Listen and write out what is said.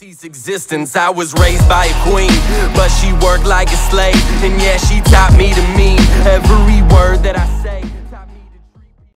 cease existence. I was raised by a queen, but she worked like a slave, and yeah, she taught me to